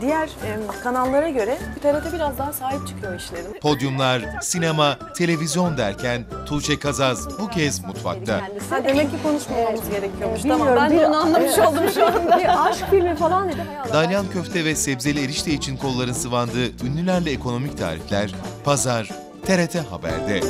diğer kanallara göre TRT biraz daha sahip çıkıyor işlerine. Podyumlar, sinema, televizyon derken Tuğçe Kazaz bu kez mutfakta. Ha, demek ki konuşmamamız gerekiyormuş. E, tamam ben de onu anlamış oldum şu anda. bir aşk filmi falan dedi. Hay Allah. Dalyan köfte ve sebzeli erişte için kolların sıvandığı ünlülerle ekonomik tarifler, pazar, TRT Haber'de.